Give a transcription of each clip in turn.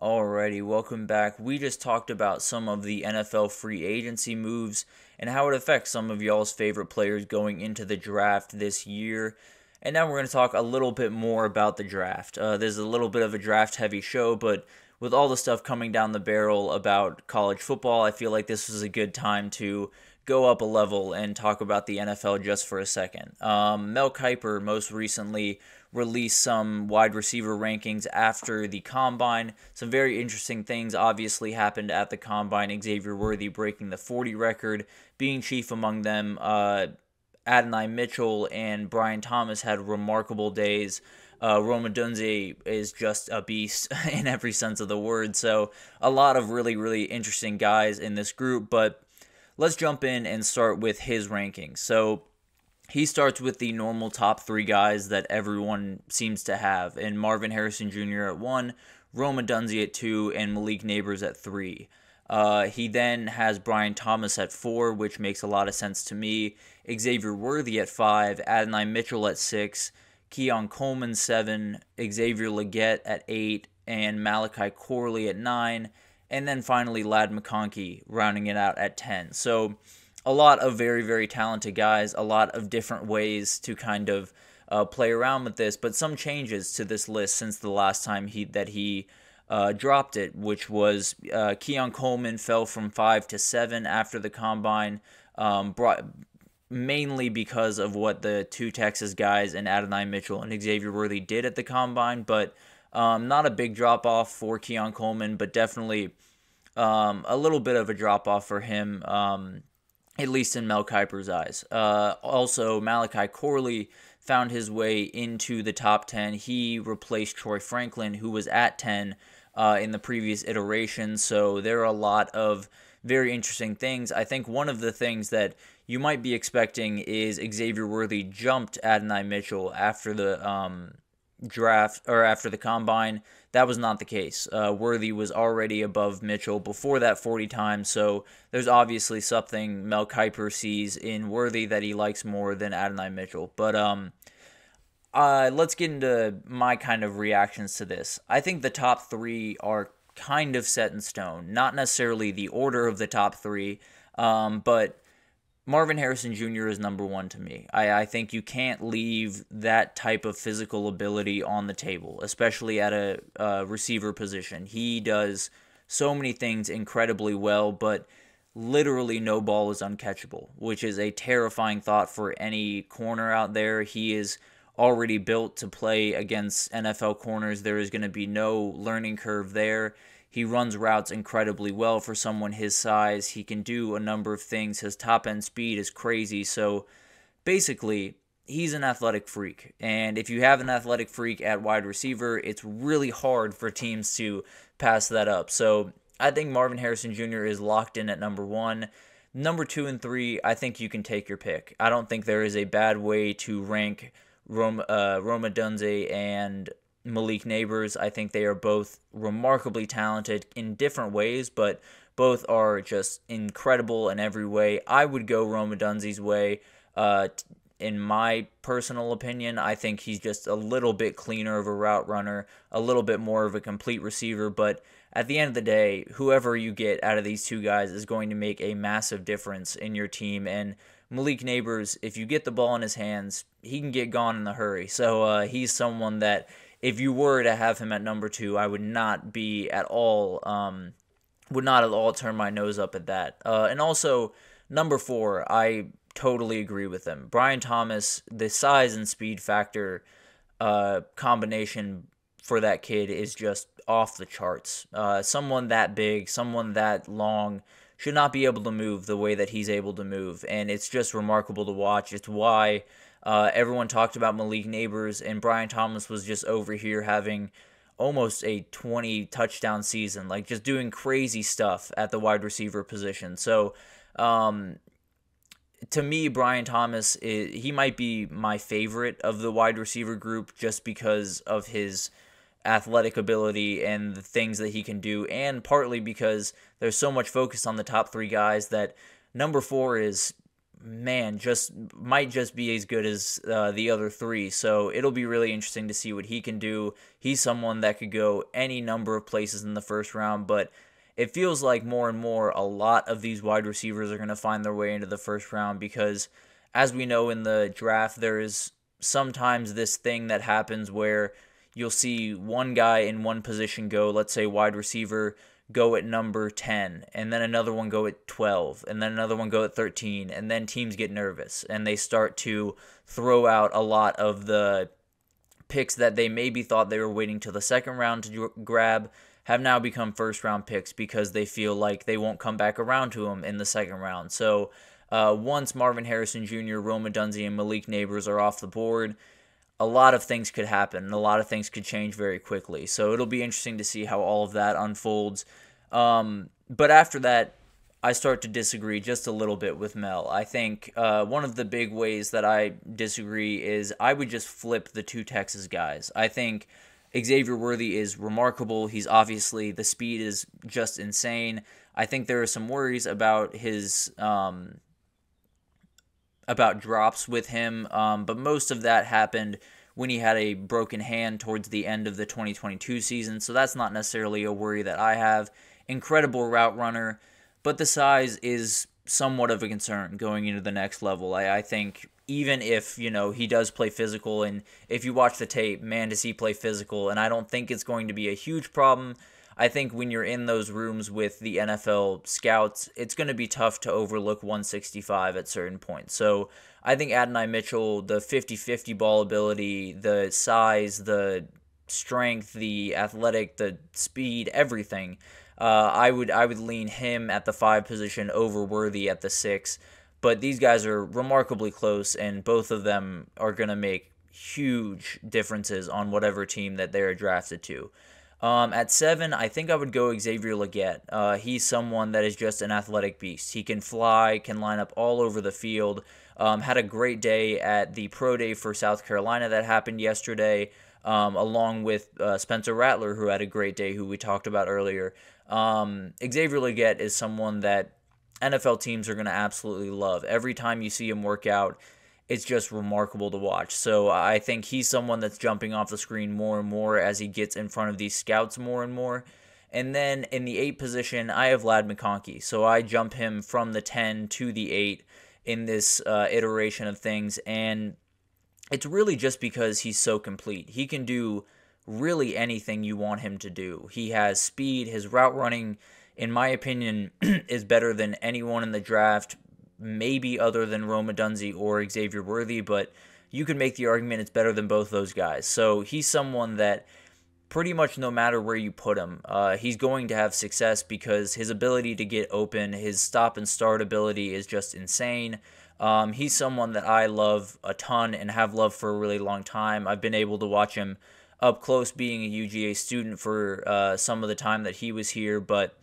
Alrighty, welcome back. We just talked about some of the NFL free agency moves and how it affects some of y'all's favorite players going into the draft this year. And now we're going to talk a little bit more about the draft. Uh, there's a little bit of a draft heavy show, but with all the stuff coming down the barrel about college football, I feel like this was a good time to go up a level and talk about the NFL just for a second. Um, Mel Kiper most recently released some wide receiver rankings after the combine. Some very interesting things obviously happened at the combine. Xavier Worthy breaking the 40 record, being chief among them. Uh, Adonai Mitchell and Brian Thomas had remarkable days. Uh, Rome Odunze is just a beast in every sense of the word. So, a lot of really, really interesting guys in this group. But let's jump in and start with his rankings. So, he starts with the normal top three guys that everyone seems to have, and Marvin Harrison Jr. at one, Roma Odunze at two, and Malik Nabers at three. Uh, he then has Brian Thomas at four, which makes a lot of sense to me. Xavier Worthy at five, Adonai Mitchell at six, Keon Coleman seven, Xavier Legette at eight, and Malachi Corley at nine, and then finally Ladd McConkey rounding it out at ten. So a lot of very, very talented guys, a lot of different ways to kind of uh, play around with this, but some changes to this list since the last time he that he uh, dropped it, which was uh, Keon Coleman fell from five to seven after the combine, um, brought mainly because of what the two Texas guys and Adonai Mitchell and Xavier Worthy did at the combine, but um, not a big drop off for Keon Coleman, but definitely um, a little bit of a drop off for him. Um, at least in Mel Kiper's eyes. Uh, also, Malachi Corley found his way into the top 10. He replaced Troy Franklin, who was at 10 uh, in the previous iteration. So there are a lot of very interesting things. I think one of the things that you might be expecting is Xavier Worthy jumped Adonai Mitchell after the um, draft or after the combine. That was not the case. Uh, Worthy was already above Mitchell before that 40 times, so there's obviously something Mel Kiper sees in Worthy that he likes more than Adonai Mitchell. But um, uh, let's get into my kind of reactions to this. I think the top three are kind of set in stone. Not necessarily the order of the top three, um, but Marvin Harrison Jr. is number one to me. I, I think you can't leave that type of physical ability on the table, especially at a, a receiver position. He does so many things incredibly well, but literally no ball is uncatchable, which is a terrifying thought for any corner out there. He is already built to play against NFL corners. There is going to be no learning curve there. He runs routes incredibly well for someone his size. He can do a number of things. His top end speed is crazy. So basically, he's an athletic freak. And if you have an athletic freak at wide receiver, it's really hard for teams to pass that up. So I think Marvin Harrison Jr. is locked in at number one. Number two and three, I think you can take your pick. I don't think there is a bad way to rank Roma, uh, Rome Odunze and Malik Nabers. I think they are both remarkably talented in different ways, but both are just incredible in every way. I would go Roma Odunze's way. Uh, in my personal opinion, I think he's just a little bit cleaner of a route runner, a little bit more of a complete receiver. But at the end of the day, whoever you get out of these two guys is going to make a massive difference in your team. And Malik Nabers, if you get the ball in his hands, he can get gone in a hurry. So uh, he's someone that if you were to have him at number two, I would not be at all um, would not at all turn my nose up at that. Uh, and also number four, I totally agree with him. Brian Thomas, the size and speed factor uh, combination for that kid is just off the charts. Uh, someone that big, someone that long should not be able to move the way that he's able to move, and it's just remarkable to watch. It's why uh, everyone talked about Malik Nabers, and Brian Thomas was just over here having almost a 20 touchdown season, like just doing crazy stuff at the wide receiver position. So, um, to me, Brian Thomas, is, he might be my favorite of the wide receiver group just because of his athletic ability and the things that he can do, and partly because there's so much focus on the top three guys that number four is man, just might just be as good as uh, the other three. So it'll be really interesting to see what he can do. He's someone that could go any number of places in the first round, but it feels like more and more a lot of these wide receivers are going to find their way into the first round because, as we know in the draft, there is sometimes this thing that happens where you'll see one guy in one position go, let's say wide receiver go at number 10 and then another one go at 12 and then another one go at 13 and then teams get nervous and they start to throw out a lot of the picks that they maybe thought they were waiting till the second round to grab have now become first round picks because they feel like they won't come back around to them in the second round. So uh, once Marvin Harrison Jr., Roma Odunze, and Malik Nabers are off the board, a lot of things could happen and a lot of things could change very quickly. So it'll be interesting to see how all of that unfolds. Um, but after that, I start to disagree just a little bit with Mel. I think uh, one of the big ways that I disagree is I would just flip the two Texas guys. I think Xavier Worthy is remarkable. He's obviously, the speed is just insane. I think there are some worries about his. Um, about drops with him, um, but most of that happened when he had a broken hand towards the end of the 2022 season, so that's not necessarily a worry that I have. Incredible route runner, but the size is somewhat of a concern going into the next level. I, I think even if you know he does play physical, and if you watch the tape, man, does he play physical? And I don't think it's going to be a huge problem I think when you're in those rooms with the NFL scouts, it's going to be tough to overlook 165 at certain points. So I think Adonai Mitchell, the 50 50 ball ability, the size, the strength, the athletic, the speed, everything. Uh, I would I would lean him at the five position over Worthy at the six, but these guys are remarkably close, and both of them are going to make huge differences on whatever team that they're drafted to. Um, at seven, I think I would go Xavier Legette. Uh, he's someone that is just an athletic beast. He can fly, can line up all over the field. Um, had a great day at the pro day for South Carolina that happened yesterday, um, along with uh, Spencer Rattler, who had a great day, who we talked about earlier. Um, Xavier Legette is someone that NFL teams are going to absolutely love. Every time you see him work out, it's just remarkable to watch. So I think he's someone that's jumping off the screen more and more as he gets in front of these scouts more and more. And then in the eight position, I have Ladd McConkey. So I jump him from the 10 to the 8 in this uh, iteration of things. And it's really just because he's so complete. He can do really anything you want him to do. He has speed. His route running, in my opinion, is better than anyone in the draft maybe other than Roma Odunze or Xavier Worthy, but you could make the argument it's better than both those guys. So he's someone that pretty much no matter where you put him, uh, he's going to have success because his ability to get open, his stop and start ability is just insane. Um, he's someone that I love a ton and have loved for a really long time. I've been able to watch him up close being a UGA student for uh, some of the time that he was here, but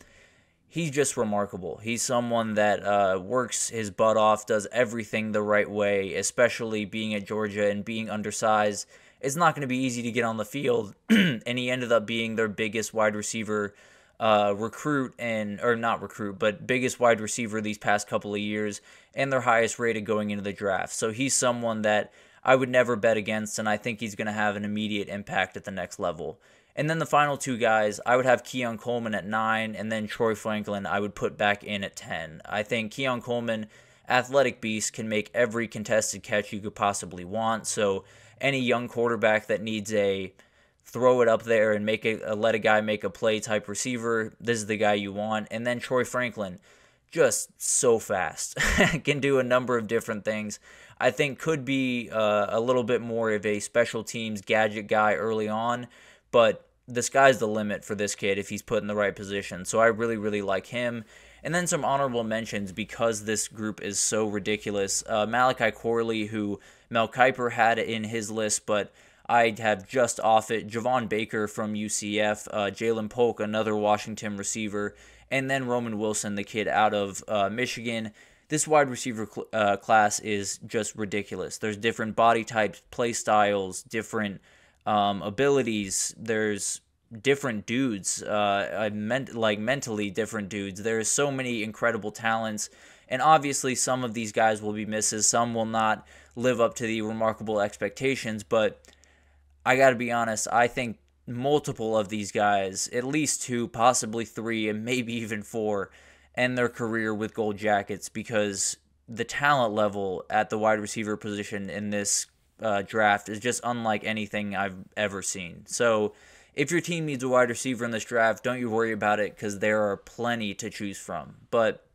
he's just remarkable. He's someone that uh, works his butt off, does everything the right way, especially being at Georgia and being undersized. It's not going to be easy to get on the field, and he ended up being their biggest wide receiver uh, recruit and or not recruit, but biggest wide receiver these past couple of years, and their highest rated going into the draft. So he's someone that I would never bet against, and I think he's going to have an immediate impact at the next level. And then the final two guys, I would have Keon Coleman at nine, and then Troy Franklin I would put back in at 10. I think Keon Coleman, athletic beast, can make every contested catch you could possibly want. So any young quarterback that needs a throw it up there and make a, let a guy make a play type receiver, this is the guy you want. And then Troy Franklin, just so fast, can do a number of different things. I think could be uh, a little bit more of a special teams gadget guy early on, but the sky's the limit for this kid if he's put in the right position. So I really, really like him. And then some honorable mentions because this group is so ridiculous. Uh, Malachi Corley, who Mel Kiper had in his list, but I have just off it. Javon Baker from UCF, uh, Ja'Lynn Polk, another Washington receiver, and then Roman Wilson, the kid out of uh, Michigan. This wide receiver cl- uh, class is just ridiculous. There's different body types, play styles, different um, abilities. There's different dudes. Uh, I meant like mentally different dudes. There's so many incredible talents, And obviously, some of these guys will be misses, some will not live up to the remarkable expectations, but I got to be honest, I think multiple of these guys, at least two, possibly three, and maybe even four, end their career with gold jackets because the talent level at the wide receiver position in this uh, draft is just unlike anything I've ever seen. So, if your team needs a wide receiver in this draft, don't you worry about it because there are plenty to choose from. But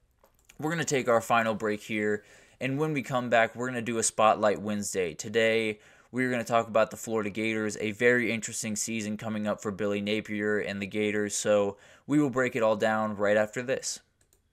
we're going to take our final break here. And when we come back, we're going to do a Spotlight Wednesday. Today, we're going to talk about the Florida Gators, a very interesting season coming up for Billy Napier and the Gators. So we will break it all down right after this.